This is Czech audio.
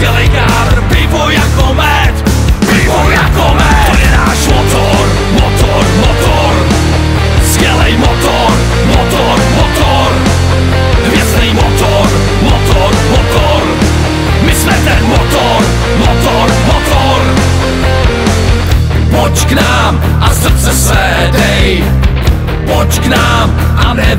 skvělý kádr, pivo jak komet, pivo jak komet, to je náš motor, motor, motor, skvělý motor, motor, motor, hvězdný motor, motor, motor, my jsme ten motor, motor, motor, pojď k nám a srdce se dej, pojď k nám a ne